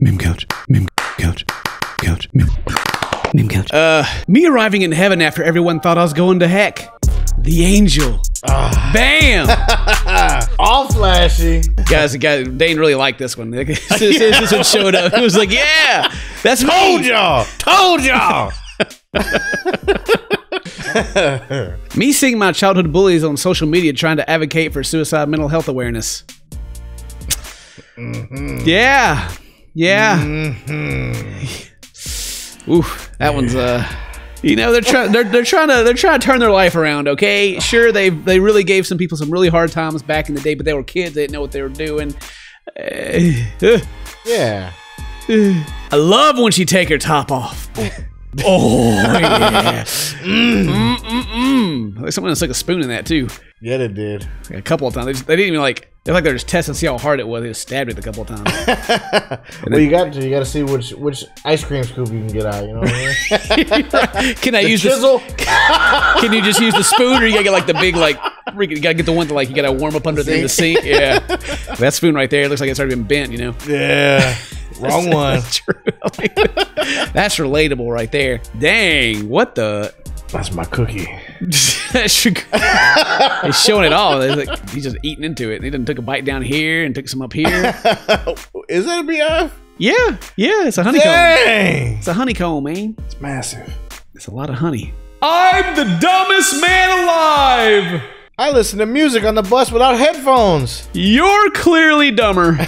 Meme couch. Meme couch. Couch. Meme. Meme couch. Uh, me arriving in heaven after everyone thought I was going to heck. The angel. Bam! All flashy. guys, the guy, they didn't really like this one. this, this, this one showed up. He was like, yeah, that's Told me. y'all. Told y'all. Me seeing my childhood bullies on social media trying to advocate for suicide mental health awareness. Yeah. Yeah. Oof, that one's uh you know they're trying they're, they're trying to they're trying to turn their life around, okay? Sure they they really gave some people some really hard times back in the day, but they were kids, they didn't know what they were doing. Uh, Yeah. I love when she take her top off. Oh yeah. Mm, mm, mm, mm. Someone else took a spoon in that too. Yeah, they did. a couple of times. They, just, they didn't even like. They're like they're just testing to see how hard it was. They just stabbed it a couple of times. well, you got to. You got to see which which ice cream scoop you can get out. You know what I mean? can I use the, Chisel. Can you just use the spoon, or you gotta get like the big like? You gotta get the one that like you gotta warm up under the, in the sink. Yeah, that spoon right there it looks like it's already been bent. You know. Yeah. Wrong one. That's true. That's relatable right there. Dang, what the? That's my cookie. He's showing it all. They're Like, he's just eating into it. He done took a bite down here and took some up here. Is that a beehive? Yeah, yeah, it's a honeycomb. Dang. It's a honeycomb, man. It's massive. It's a lot of honey. I'm the dumbest man alive. I listen to music on the bus without headphones. You're clearly dumber.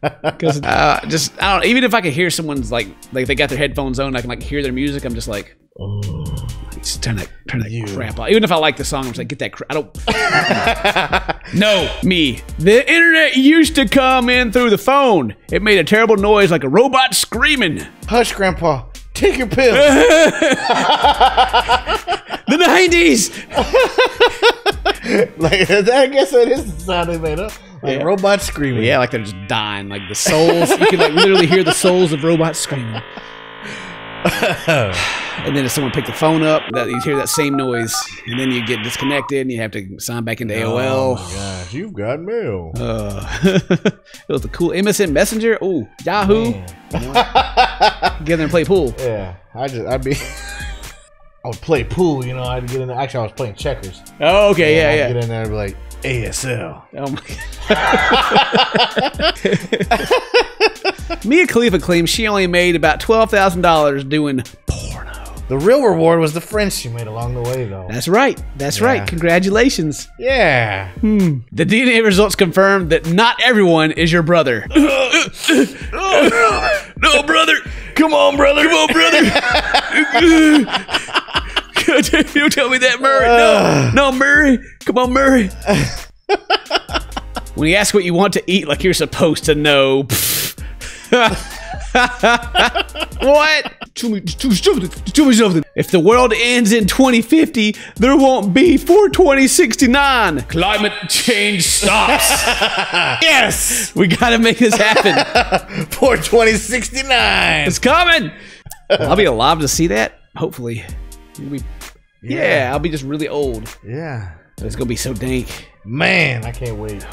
Because uh, just I don't. Even if I could hear someone's like like they got their headphones on, I can like hear their music. I'm just like, oh, just turn that turn that crap off. Even if I like the song, I'm just like, get that. Cra- I don't. no, me. The internet used to come in through the phone. It made a terrible noise like a robot screaming. Hush, Grandpa. Take your pill. The 90s. like I guess that is the sound they made up. Like robots screaming. Yeah, like they're just dying. Like the souls, you can like literally hear the souls of robots screaming. and then if someone picked the phone up, that you hear that same noise, and then you get disconnected, and you have to sign back into Oh AOL. my gosh, you've got mail. Uh, it was the cool MSN Messenger. Oh, Yahoo. Get in there and play pool. Yeah, I just I'd be. I would play pool, you know. I'd get in there. Actually, I was playing checkers. Oh, okay, yeah, I'd yeah. Get in there and be like ASL. Oh my god. Mia Khalifa claims she only made about twelve thousand dollars doing porno. The real reward was the friends she made along the way, though. That's right. That's Yeah. right. Congratulations. Yeah. Hmm. The DNA results confirmed that not everyone is your brother. no, brother. Come on, brother. Come on, brother. Don't tell me that, Murray. No, uh. no, Murray. Come on, Murray. when you ask what you want to eat, like you're supposed to know. what? Tell me, tell me something. Tell me something. If the world ends in 2050, there won't be for 2069. Climate change stops. Yes. we gotta make this happen. For 2069. It's coming. I'll be alive to see that. Hopefully. We- yeah, I'll be just really old. Yeah. It's gonna be so dank. Man, I can't wait.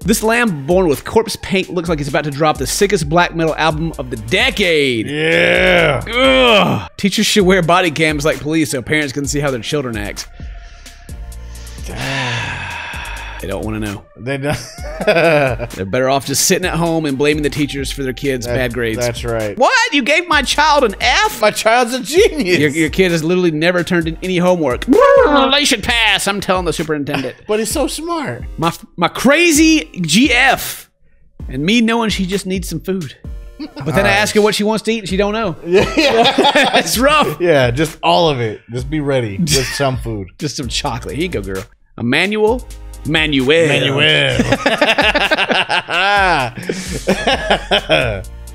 This lamb born with corpse paint looks like he's about to drop the sickest black metal album of the decade. Yeah. Ugh. Teachers should wear body cams like police so parents can see how their children act. They don't want to know. They done. They're better off just sitting at home and blaming the teachers for their kids' bad grades. That's right. what? You gave my child an F? My child's a genius. Your, your kid has literally never turned in any homework. they should pass. I'm telling the superintendent. but he's so smart. My my crazy GF, and me knowing she just needs some food. But then I ask her what she wants to eat, and she don't know. Yeah. it's rough. yeah. Just all of it. Just be ready Just some food. Just some chocolate. Here you go, girl. Emmanuel. Manuel. Manuel.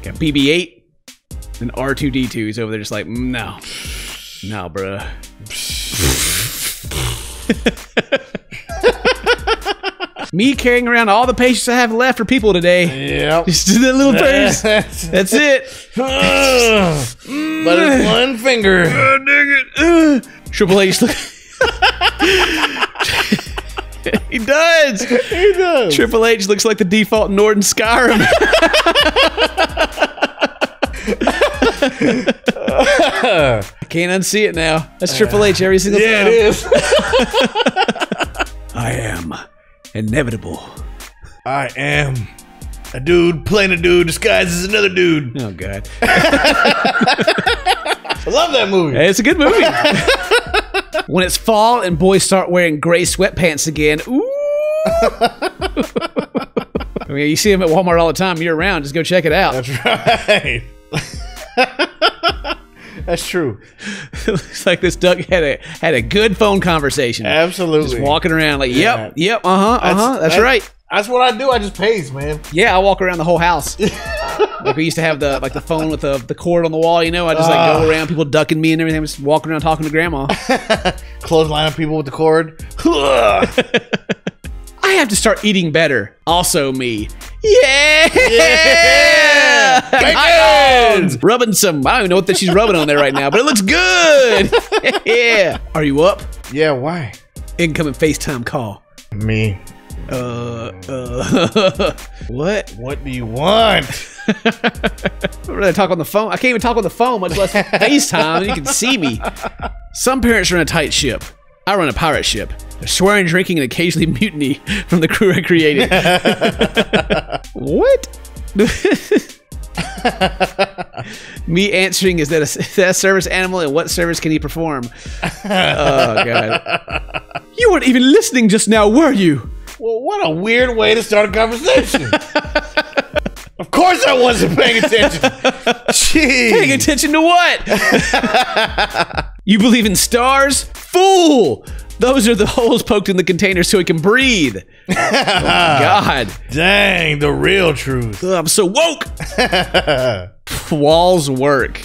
Got BB-8 and R2D2. He's over there just like, "Mm, no, no, bruh. Me carrying around all the patience I have left for people today. yep. Just do that little but That's it. But it's one finger. Uh, Triple H. he does. He does. Triple H looks like the default Nord in Skyrim. I can't unsee it now. That's Triple H every single yeah, time. Yeah, it is. I am inevitable. I am a dude playing a dude disguised as another dude. Oh god. I love that movie. It's a good movie when it's fall and boys start wearing gray sweatpants again, ooh. I mean, you see them at Walmart all the time year round. Just go check it out. That's right. That's true. Looks like this duck had a had a good phone conversation. Absolutely. Just walking around like, Yeah. yep, yep, uh huh, uh huh. That's that- right. That's what I do. I just pace, man. Yeah, I walk around the whole house. Like we used to have the like the phone with the, the cord on the wall. You know, I just like Ah. go around, people ducking me and everything. I'm just walking around talking to grandma. Clothesline of people with the cord. I have to start eating better. Also, me. Yeah. Bacon! Rubbing some. I don't even know what that she's rubbing on there right now, but it looks good. yeah. Are you up? yeah, why? Incoming FaceTime call. Me. Uh, uh, what? What do you want? What did I talk on the phone? I can't even talk on the phone, much less FaceTime. You can see me. Some parents run a tight ship. I run a pirate ship. They're swearing, drinking, and occasionally mutiny from the crew I created. what? me answering is that a, is that a service animal and what service can he perform? Oh god! You weren't even listening just now, were you? What a weird way to start a conversation. of course I wasn't paying attention. Jeez. Paying attention to what? you believe in stars? Fool! Those are the holes poked in the container so it can breathe. Oh, God. Dang, the real truth. Ugh, I'm so woke. Walls work.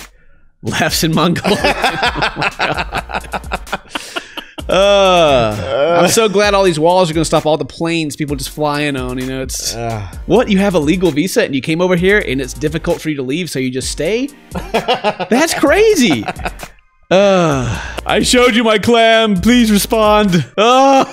Laughs in Mongolian. Oh uh, I'm so glad all these walls are going to stop all the planes people just flying on. You know, it's Ah. what you have a legal visa and you came over here and it's difficult for you to leave, so you just stay. That's crazy. Uh, I showed you my clam. Please respond. Uh,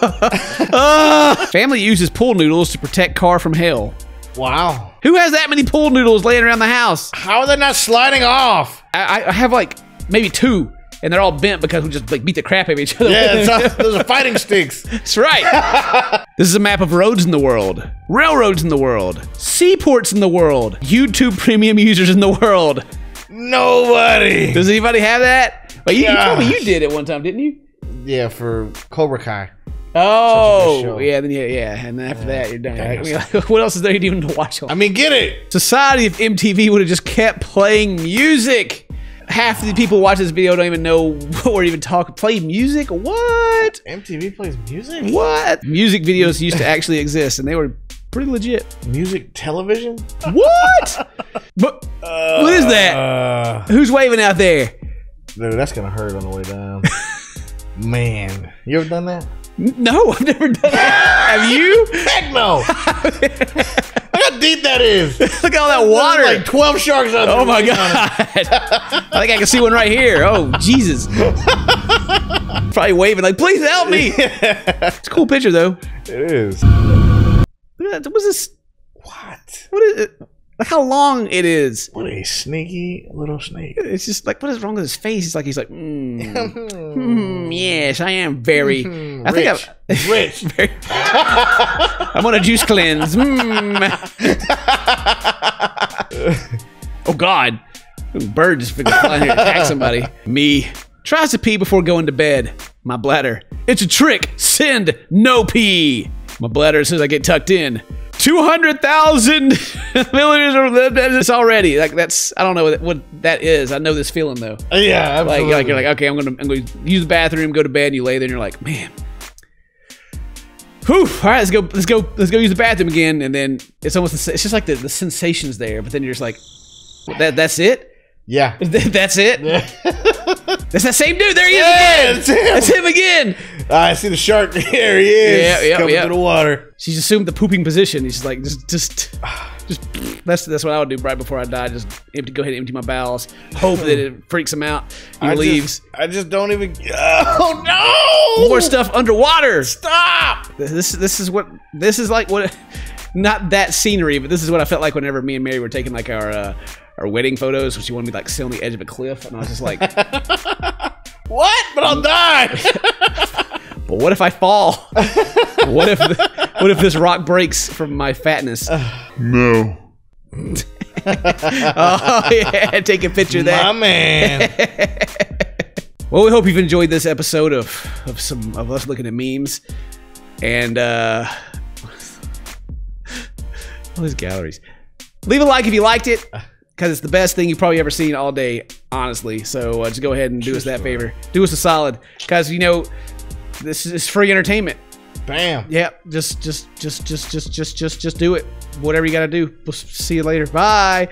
uh. Family uses pool noodles to protect car from hail. wow. Who has that many pool noodles laying around the house? How are they not sliding off? I, I have like maybe two, and they're all bent because we just like beat the crap out of each other. Yeah, not, those are fighting sticks. That's right. this is a map of roads in the world, railroads in the world, seaports in the world, YouTube premium users in the world. Nobody. Does anybody have that? Well, you, you told me you did it one time, didn't you? Yeah, for Cobra Kai. Oh, yeah, then yeah, yeah, and then after that, you're done. I mean, like, what else is there even to watch on? I mean, get it. Society if MTV would have just kept playing music. Half the people watch this video don't even know or even talk Play music? What? MTV plays music. What? Music videos used to actually exist, and they were pretty legit. Music television? What? but what is that? Uh, Who's waving out there? dude, that's gonna hurt on the way down. Man, you ever done that? No, I've never done that. Have you? Heck no! How deep that is. Look at all that water. Like twelve sharks out oh there. Oh my god! I think I can see one right here. Oh Jesus! Probably waving like, "Please help me!" It's a cool picture though. It is. Look at that. What's this? What? What is it? Look how long it is. What a sneaky little snake. It's just like, what is wrong with his face? It's like he's like, mm, mm, yes, I am very. I think Rich. I'm Rich. very. I'm on a juice cleanse. Mm. oh God! Bird just flying here to attack somebody. Me tries to pee before going to bed. My bladder. It's a trick. Send no pee. My bladder says I get tucked in. 200,000 milliliters of this already. Like that's I don't know what, what that is. I know this feeling though. Yeah, Like, absolutely. like you're like, okay, I'm gonna I'm gonna use the bathroom, go to bed, and you lay there and you're like, man. Whew, all right, let's go, let's go, let's go use the bathroom again, and then it's almost it's just like the, the sensations there, but then you're just like, that that's it, yeah. that's it, that's that same dude. There he is Yeah, again. it's him. That's him again. I see the shark. There he is. Yeah, yeah, coming yeah. through the water. She's assumed the pooping position. He's like, just, just, just. That's that's what I would do right before I die. Just empty, go ahead and empty my bowels. Hope that it freaks him out. He I leaves. Just, I just don't even. Oh no! More stuff underwater. Stop! This this is what this is like. What not that scenery, but this is what I felt like whenever me and Mary were taking like our uh, our wedding photos, when she wanted me to like sit on the edge of a cliff, and I was just like, "What?" but I'll die. But what if I fall? what if what if this rock breaks from my fatness? No. oh yeah, take a picture of that. My man. Well, we hope you've enjoyed this episode of of some of us looking at memes, and uh, all these galleries. Leave a like if you liked it, because it's the best thing you've probably ever seen all day, honestly. So uh, just go ahead and do us that favor. Do us a solid, because you know this is free entertainment. Bam. Yeah. Just, just, just, just, just, just, just, just do it. Whatever you got to do. We'll see you later. Bye.